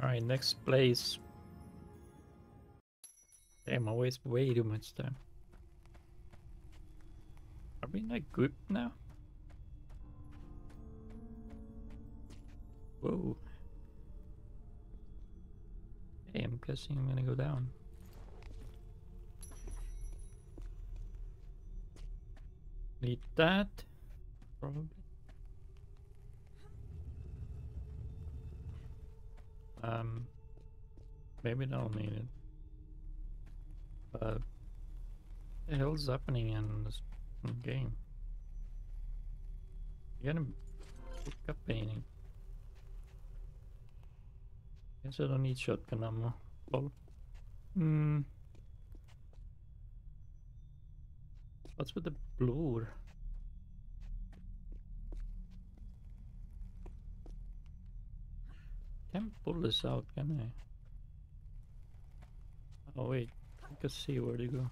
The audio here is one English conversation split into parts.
Alright, next place. Damn, I waste way too much time. Are we like good now? Whoa. Hey, I'm guessing I'm gonna go down. Need that, probably. Um, maybe don't need it. But the hell's happening in this game? You gotta pick up painting. Guess I don't need shotgun ammo. Lol. Hmm. What's with the blur? Can't pull this out, can I? Oh wait, I can see where to go.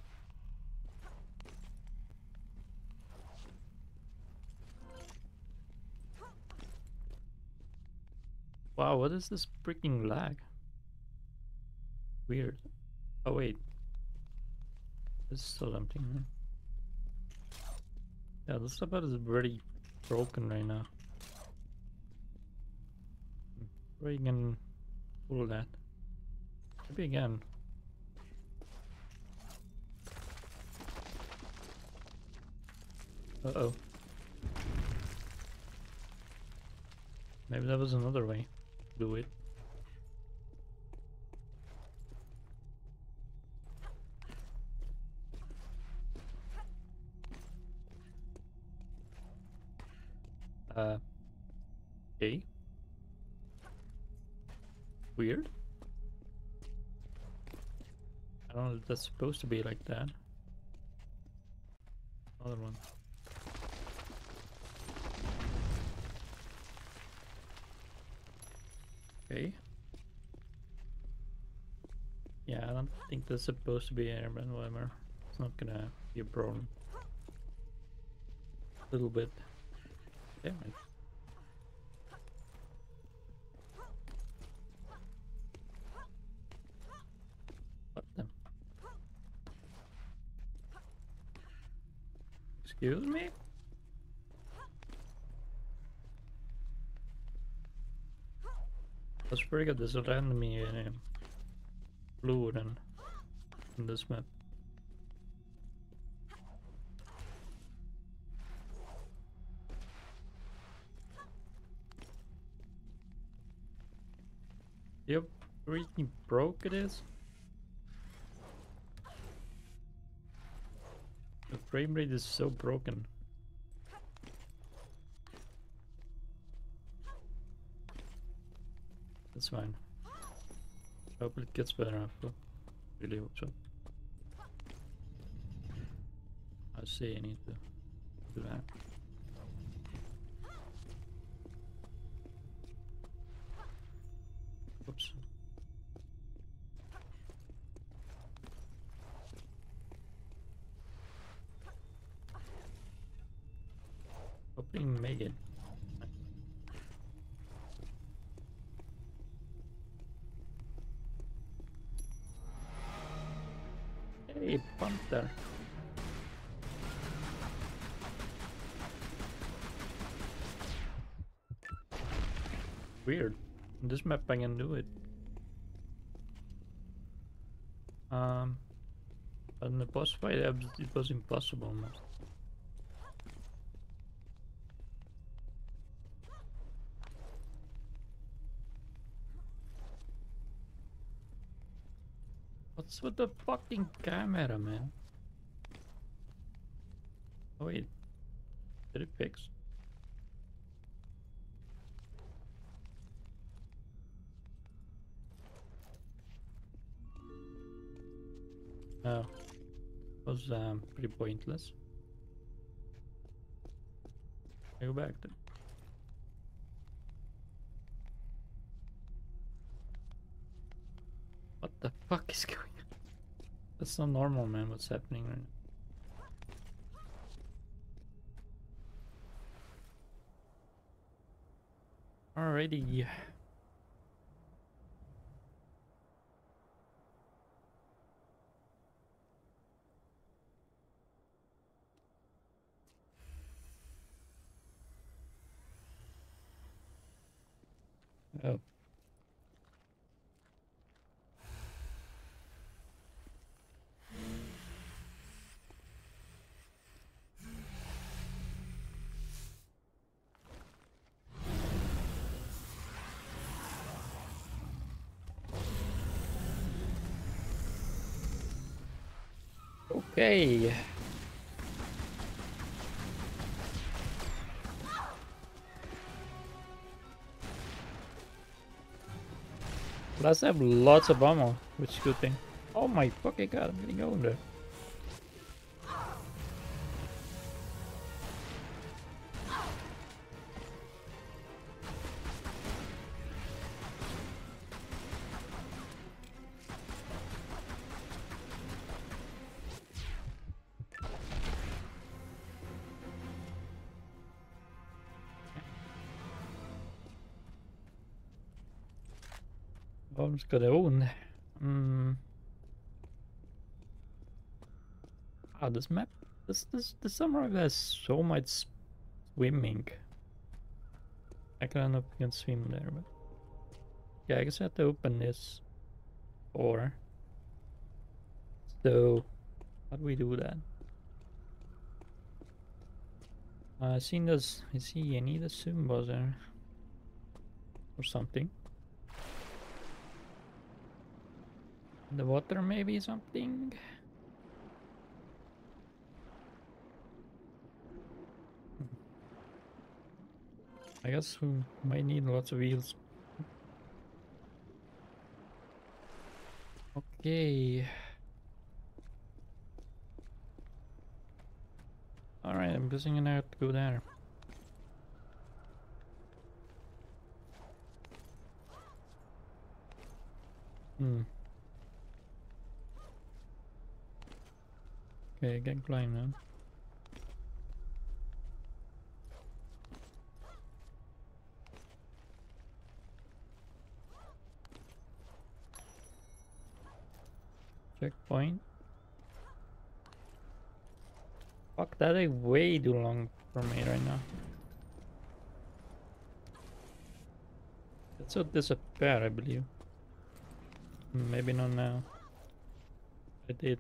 Wow, what is this freaking lag? Weird. Oh wait. This is still empty? Yeah, this about is very broken right now. Where you can pull that? Maybe again. Uh oh. Maybe that was another way to do it. Uh, okay. Weird. I don't know if that's supposed to be like that. Another one. Okay. Yeah, I don't think that's supposed to be airman, whatever. It's not gonna be a problem. A little bit. Damn it. Excuse me? That's pretty good. There's a randomly uh, blue than in this map. Yep, freaking broke it is. The frame rate is so broken. That's fine. Hope it gets better after. Really hope so. I see I need to do that. In this map I can do it. Um, but in the boss fight it was impossible almost. What's with the fucking camera, man? Oh wait, did it fix? Oh, was um, pretty pointless. I go back then. What the fuck is going on? That's not normal, man. What's happening right now? Alrighty. Oh. Okay. Plus I have lots of ammo, which is a good thing. Oh my fucking god, I'm getting owned there. Det own? Mm. Ah, this map, this this the summer has so much swimming. I can end up can swim there, but yeah, I guess I have to open this door. So, how do we do that? Uh, seen this. I see any of the symbols there or something. The water maybe something? I guess we might need lots of wheels. Okay. Alright, I'm guessing I have to go there. Hmm. Okay, get climb now. Checkpoint. Fuck, that is way too long for me right now. It's a disappear, I believe. Maybe not now. I did.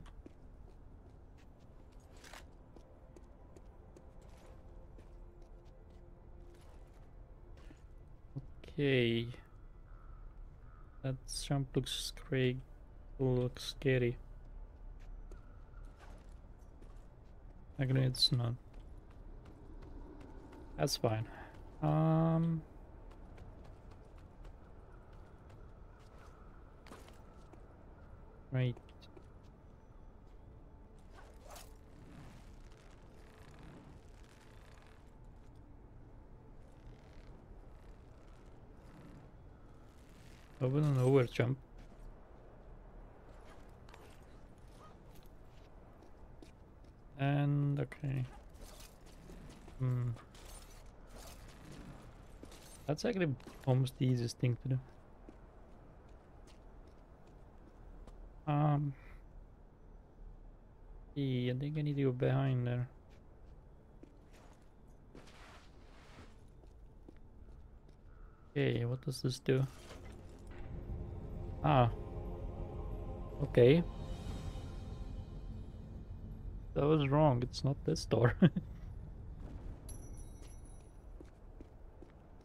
Okay. That jump looks scary. Looks scary. Actually, it's not. That's fine. Um. Right. Over and over jump. And okay. Hmm. That's actually almost the easiest thing to do. Um. Yeah, I think I need to go behind there. Okay, what does this do? Ah. Okay. That was wrong. It's not this door.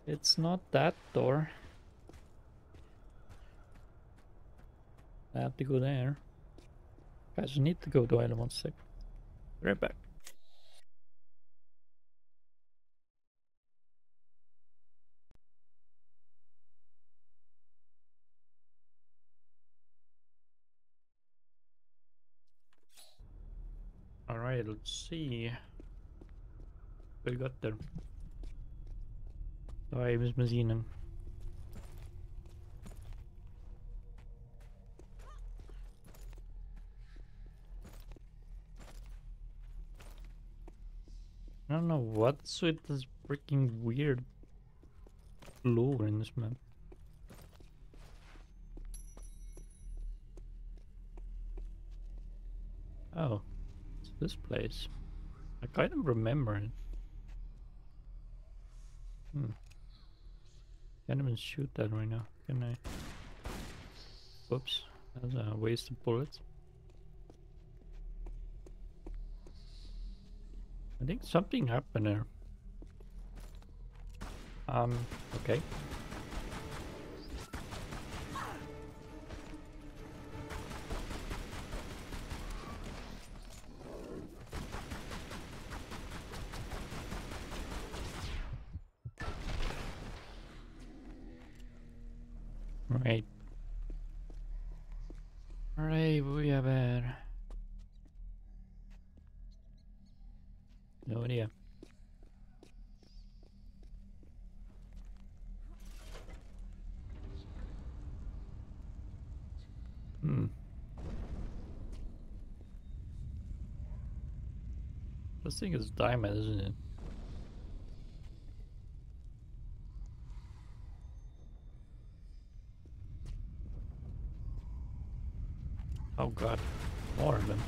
it's not that door. I have to go there. Guys, I need to go to island one sec. Right back. Alright, let's see. We got there. Is mijn zinnen? I don't know what's with this freaking weird lure in this map. Oh, this place. I kind of remember it. Hmm. Can't even shoot that right now, can I? Whoops, that's a waste of bullets. I think something happened there. Um, okay. Thing is diamond, isn't it? Oh god, more of them.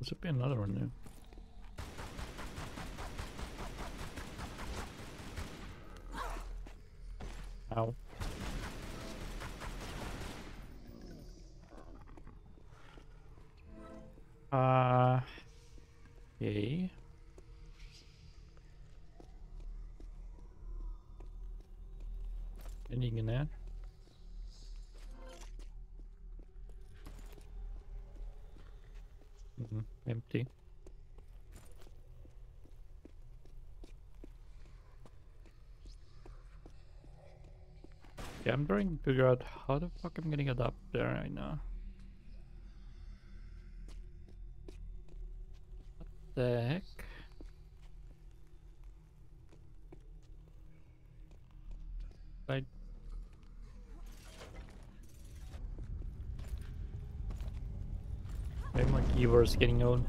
There should be another one there. Ow. Uh, okay. Anything in there? Mm empty. Yeah, I'm trying to figure out how the fuck I'm gonna get up there right now. What the heck? I my keyboard's getting old.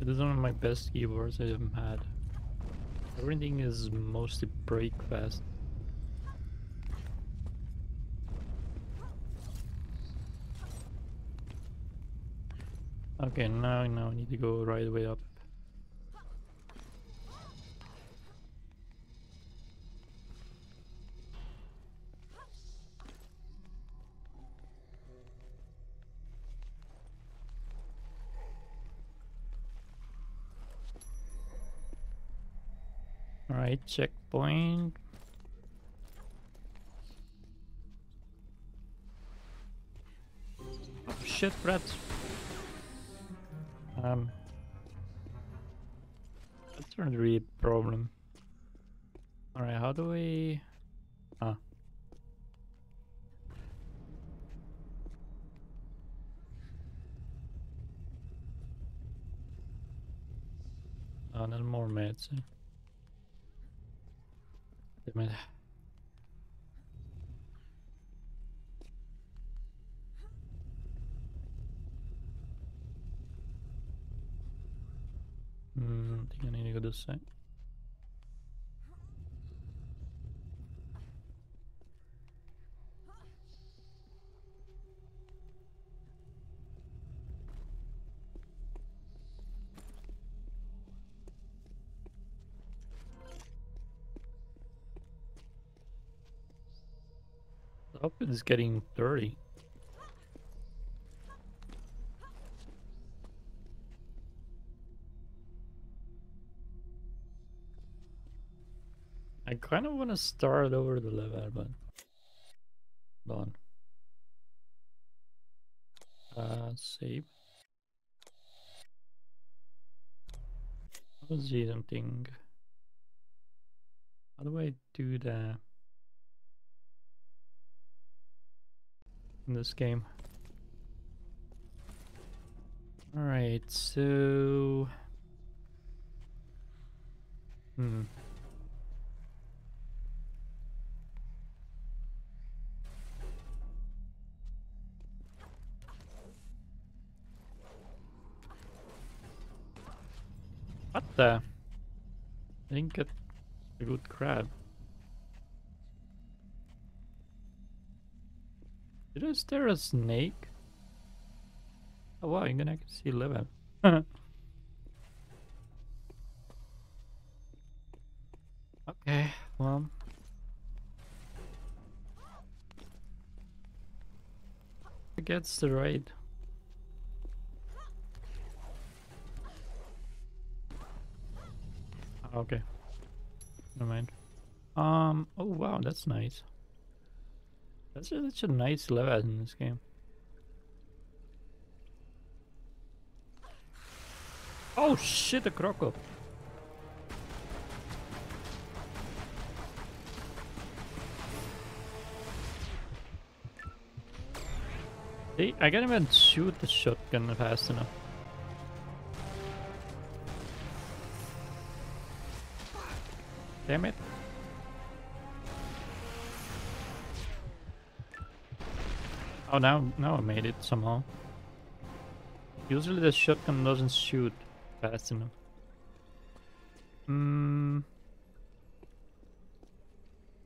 It is one of my best keyboards I've had. Everything is mostly break fast. Okay, now now I need to go right away up. Alright, checkpoint. Oh shit, rats. Um, that's not really a problem. Alright, how do we... Ah. Oh, no more meds. Damn it. Hmm, I think I need to go this side. Is getting dirty. I kind of want to start over the level, but hold on. Uh, save. Let's see something. How do I do that in this game? All right, so. Hmm. What the? I didn't get a good crab. Did there a snake? Oh wow, you're gonna see level. okay, well. Gets the raid. Okay. Never mind. Um, oh wow, that's nice. That's such a nice level in this game. Oh shit, a croco. See, I can't even shoot the shotgun fast enough. Damn it. Oh, now, now I made it somehow. Usually the shotgun doesn't shoot fast enough. Hmm.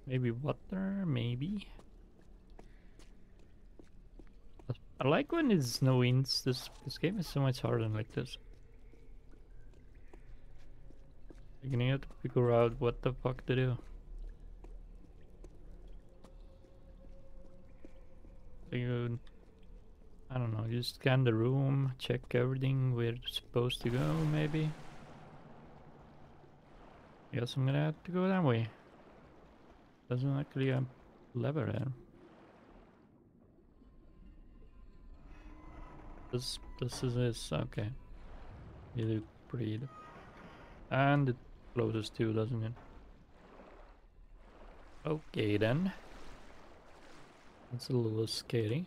Maybe water, maybe. I like when it's no winds. This this game is so much harder than like this. You're gonna have to figure out what the fuck to do. You, I don't know, you scan the room, check everything we're supposed to go, maybe. Guess I'm gonna have to go that way. Doesn't actually a lever there. This this is this okay. You breathe. And it closes too, doesn't it? Okay then. That's a little scary.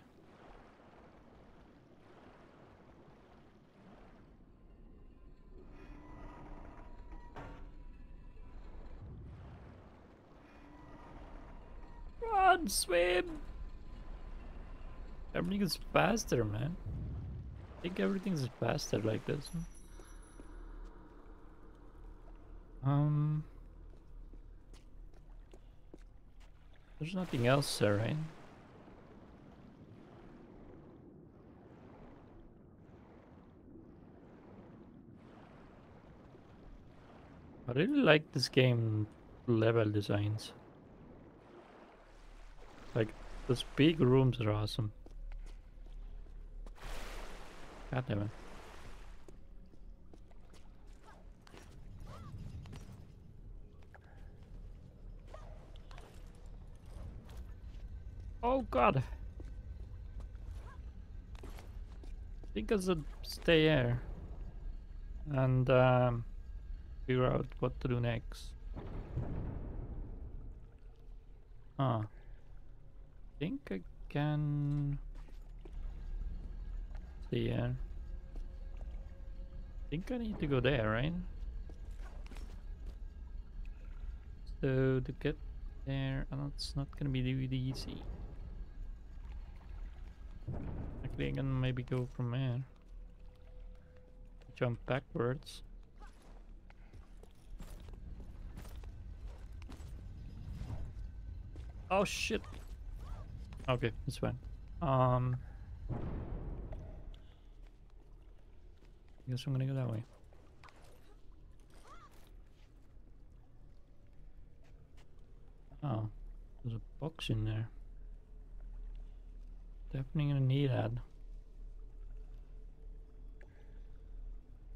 Run, swim! Everything is faster, man. I think everything's faster like this. Um... There's nothing else there, right? I really like this game level designs. Like, those big rooms are awesome. God damn it. Oh god. I think I should stay here. And um, figure out what to do next. Huh. I think I can see here. I think I need to go there, right? So to get there, oh, it's not gonna be really easy. Actually, I can maybe go from there. Jump backwards. Oh shit. Okay, it's fine. Um. I guess I'm gonna go that way. Oh, there's a box in there. Definitely gonna need that.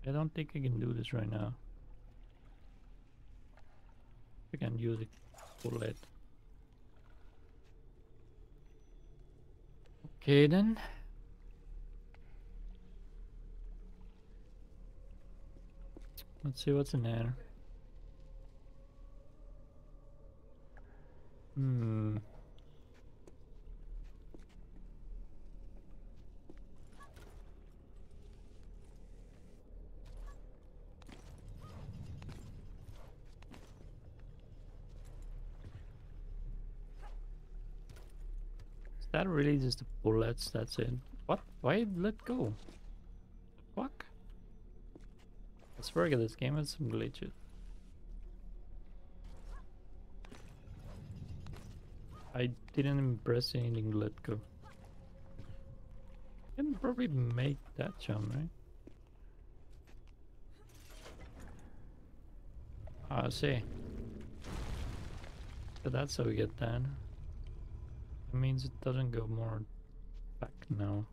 I don't think I can do this right now. I can use it. Okay then. Let's see what's in there. Hmm. That really just the bullets, that's it. What? Why let go? fuck? I swear this game has some glitches. I didn't impress anything let go. Can probably make that jump, right? Ah, I see. So that's how we get that. That means it doesn't go more back now.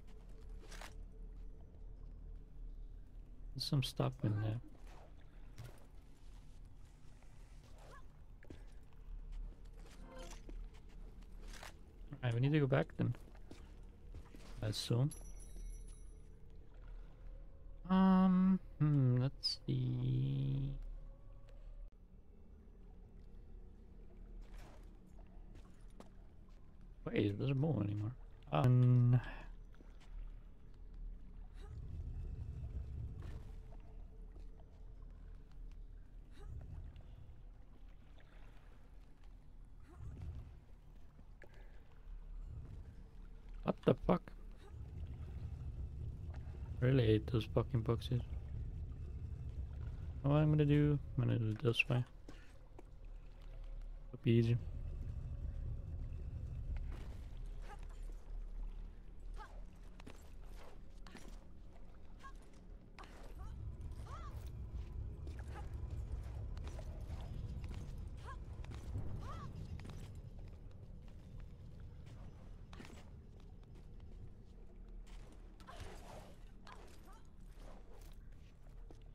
There's some stuff in there. Alright, we need to go back then. I assume. Um, hmm, let's see. Wait, it doesn't move anymore. Um, what the fuck? Really hate those fucking boxes. What I'm gonna do, I'm gonna do it this way. It'll be easy.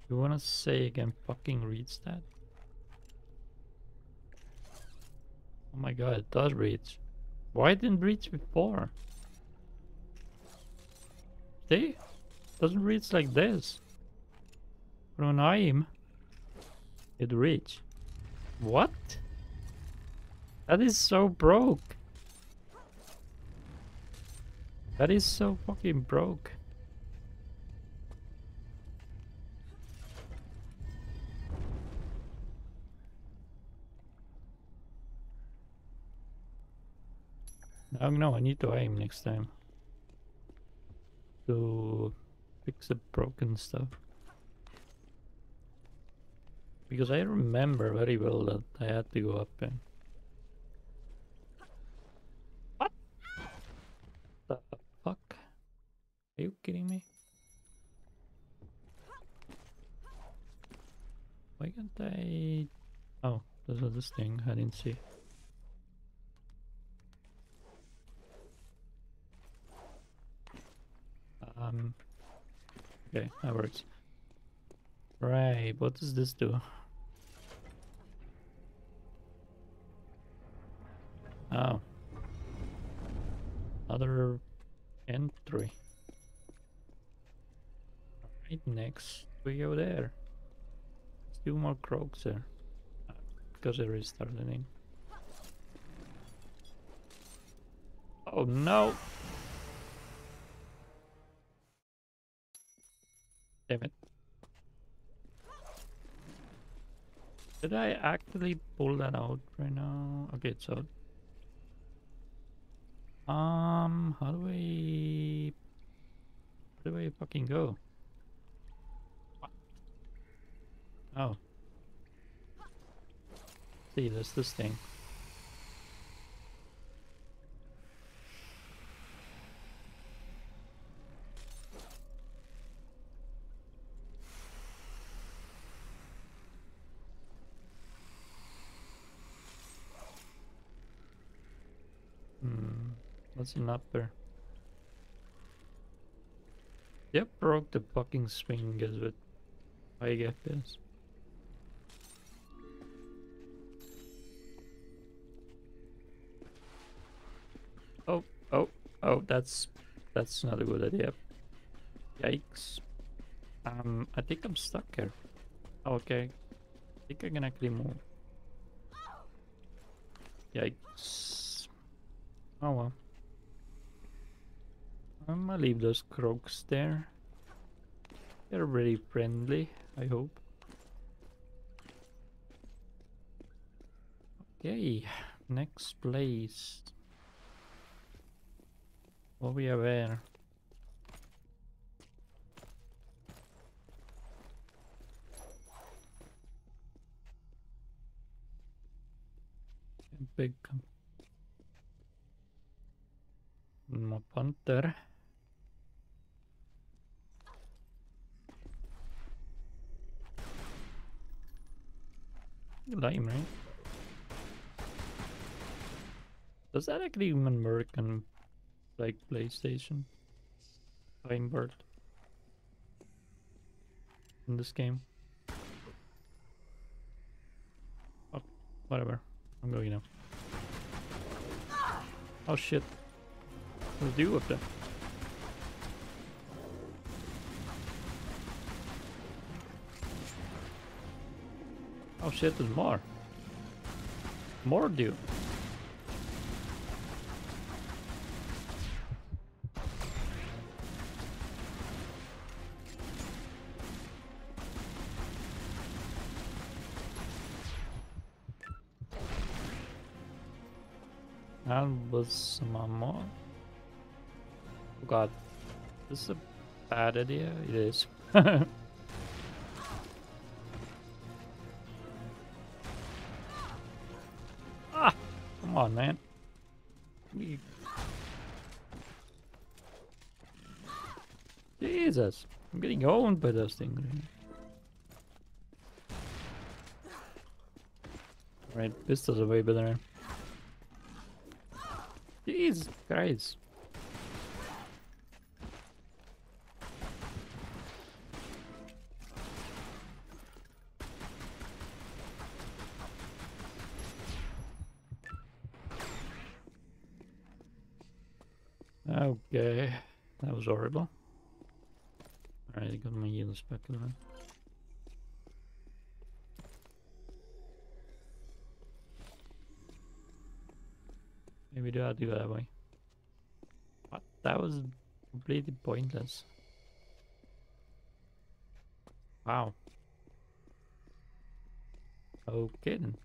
You wanna say again fucking reads that? Oh my god, it does reach. Why didn't reach before? See? Doesn't reach like this. But when I aim, it reach. What? That is so broke. That is so fucking broke. Oh no, I need to aim next time. To fix the broken stuff. Because I remember very well that I had to go up in. What? The fuck? Are you kidding me? Why can't I... Oh, this is this thing, I didn't see. Um, okay, that works. Right, what does this do? Oh. Other entry. Right, next we go there. Let's more croaks there. Because I restarted the. Oh no! Damn it. Did I actually pull that out right now? Okay, it's out. Um, how do I... Where do I fucking go? Oh. See, there's this thing. Hmm, what's an upper? Yep, broke the fucking what I get this. Oh, oh, oh, that's that's not a good idea. Yikes. Um, I think I'm stuck here. Okay. I think I can actually move. Yikes. Oh well. I'm gonna leave those croaks there. They're very friendly, I hope. Okay, next place. What we have here? Big More Panther. Lame, right? Does that actually even work on like PlayStation? Time bird in this game. Oh, whatever. I'm going now. Oh shit. What do you do up there? Oh shit, there's more. More dude. That was some more. Oh god. This is a bad idea. It is. You- Jesus. I'm getting owned by those things. Right, pistols are way better. Jesus Christ. Okay, that was horrible. Alright, I got my yellow speckle then. Maybe do I do that way? What? That was completely pointless. Wow. Okay then.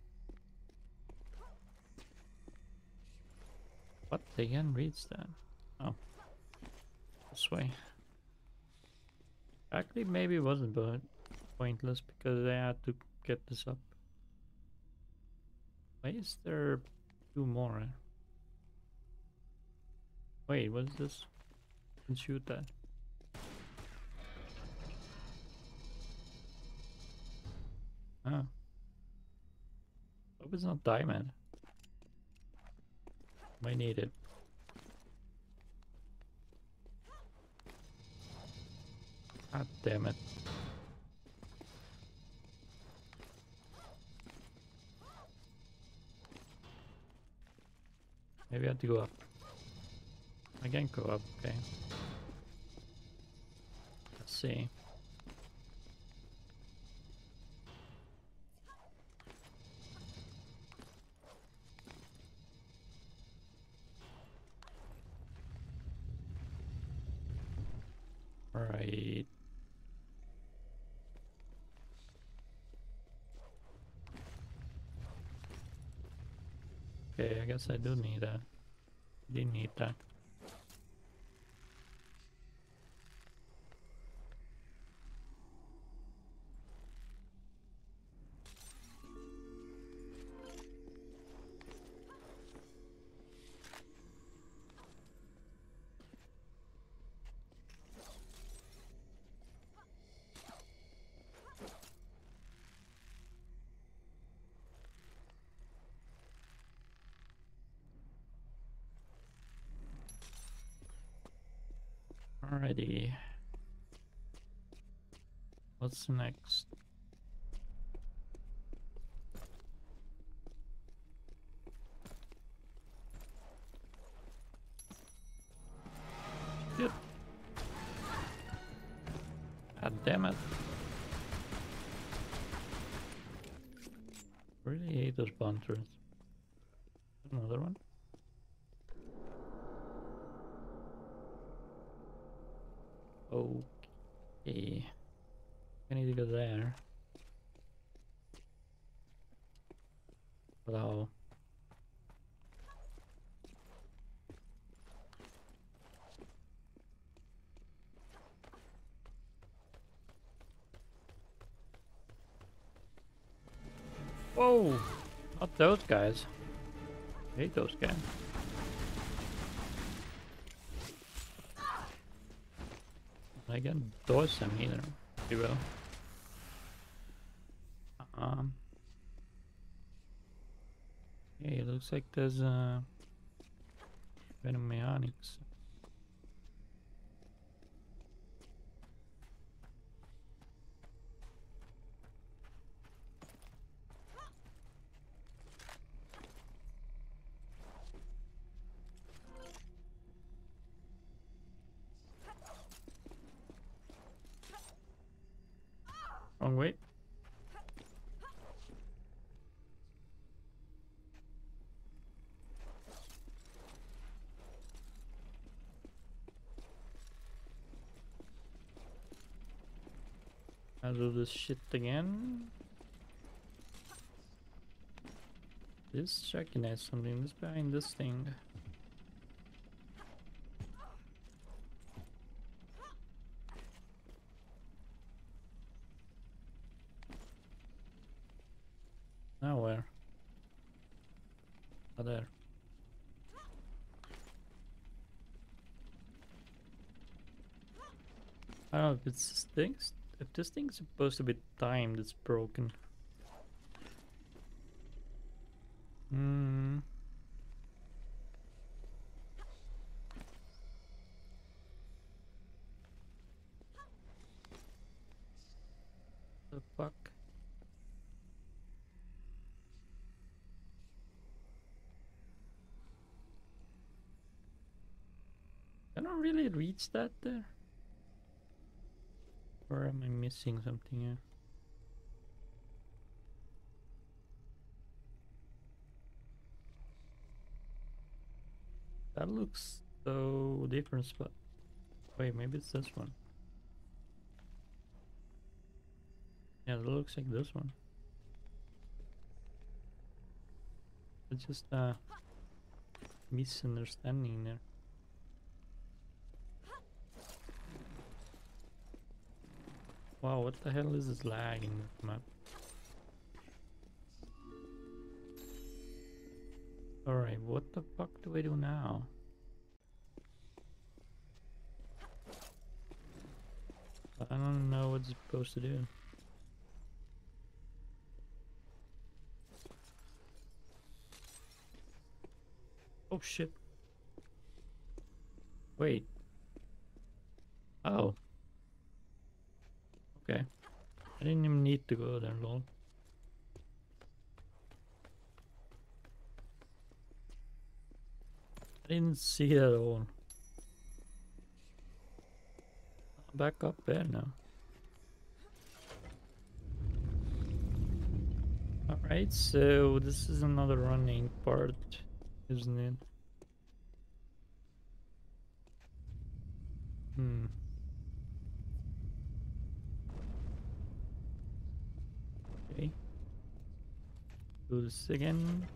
What? They can reach that. Oh. This way. Actually, maybe it wasn't but pointless because I had to get this up. Why is there two more? Wait, what is this? I can shoot that. Oh. Hope it's not diamond. Might need it. God damn it. Maybe I have to go up. I can't go up, okay. Let's see. Alright. Okay, I guess I do need that. Didn't need that. Alrighty. What's next? Yep. God damn it. Really hate those bunters. Another one? Okay. I need to go there. Hello. Whoa! Not those guys. I hate those guys. I can dodge them either, if you will. Um, Okay, it looks like there's uh venom. Wrong way. I'll do this shit again. This checking at something. This behind this thing. Now where? Oh, there. I don't know if it's things. If this thing's supposed to be timed, it's broken. Hmm. The fuck? Can I really reach that there? Or am I missing something here? That looks so different spot. Wait, maybe it's this one. Yeah, that looks like this one. It's just a misunderstanding there. Wow, what the hell is this lag in this map? Alright, what the fuck do I do now? I don't know what it's supposed to do. Oh shit. Wait. Oh. Okay. I didn't even need to go there, lol. I didn't see that at all. Back up there now. Alright, so this is another running part, isn't it? Hmm. Okay. Do this again.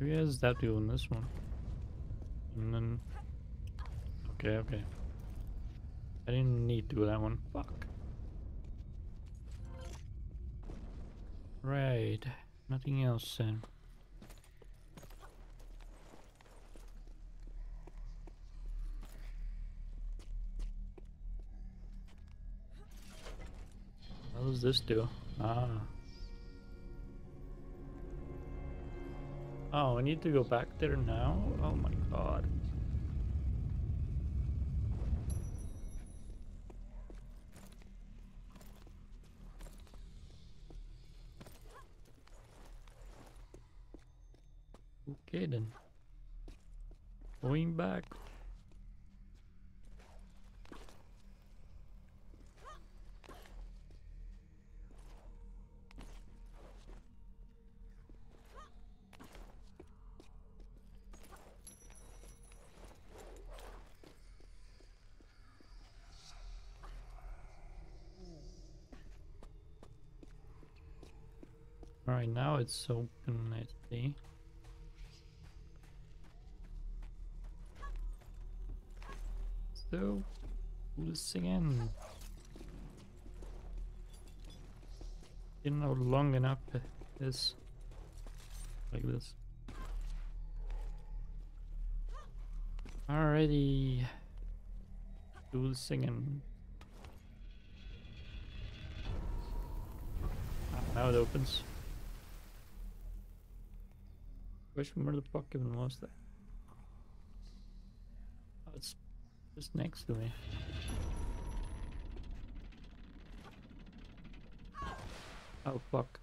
Has that do on this one. And then... Okay, okay. I didn't need to do that one. Fuck. Right. Nothing else then. What does this do? Ah. Oh, I need to go back there now? Oh my god. Okay then. Going back. Alright, now it's open, I see. So, this again. Didn't know long enough it is like this. Alrighty. Do the singing. Ah, now it opens. Question where the fuck even was that? Oh, it's just next to me. Oh fuck.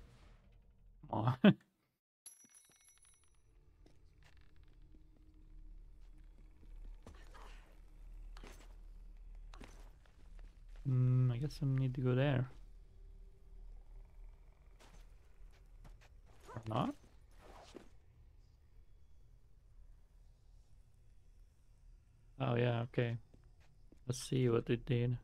Come on. Hmm, I guess I need to go there. Let's see what it did.